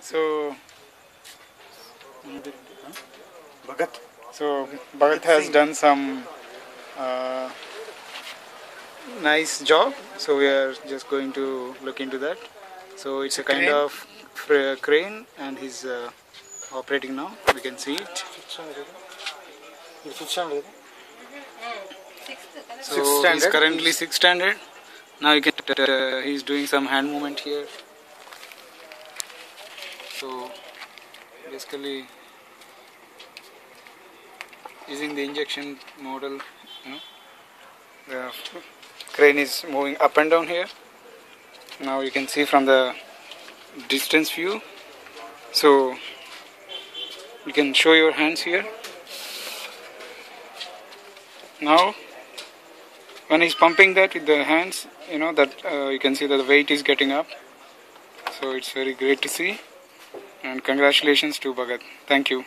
So, Bhagath. so Bhagath has done some uh, nice job. So we are just going to look into that. So it's a kind Crane? of fr- crane, and he's uh, operating now. We can see it. So he's currently six standard. Now you can uh, he's doing some hand movement here. So basically using the injection model, you know, the crane is moving up and down here. Now you can see from the distance view. So you can show your hands here. Now when he's pumping that with the hands you know that uh, you can see that the weight is getting up so it's very great to see and congratulations to Bhagath. Thank you